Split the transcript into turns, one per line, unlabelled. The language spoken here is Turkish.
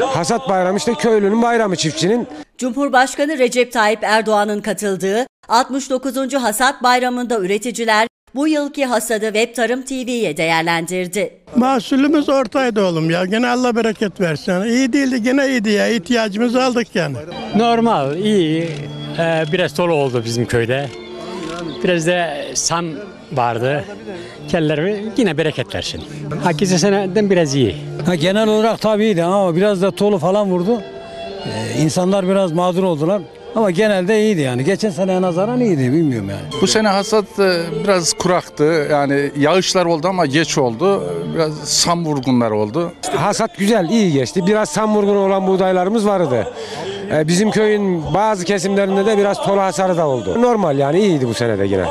Hasat bayramı işte köylünün bayramı çiftçinin.
Cumhurbaşkanı Recep Tayyip Erdoğan'ın katıldığı 69. Hasat Bayramı'nda üreticiler bu yılki hasadı Web Tarım TV'ye değerlendirdi.
Mahsulümüz ortaydı oğlum ya. Gene Allah bereket versin. İyi değildi gene iyiydi ya. İhtiyacımızı aldık yani.
Normal, iyi. Ee, biraz dolu oldu bizim köyde. Biraz da sam vardı. Kelleler yine bereket versin. Hakiki seneden biraz iyi.
Ha, genel olarak tabii iyiydi ama biraz da tolu falan vurdu. Ee, insanlar biraz mağdur oldular. Ama genelde iyiydi yani. Geçen seneye nazaran iyiydi bilmiyorum yani.
Bu sene hasat e, biraz kuraktı. Yani yağışlar oldu ama geç oldu. Biraz sam vurgunlar oldu.
Hasat güzel, iyi geçti. Biraz sam vurgun olan buğdaylarımız vardı. Ee, Bizim köyün bazı kesimlerinde de biraz tola hasarı da oldu. Normal yani iyiydi bu sene de yine.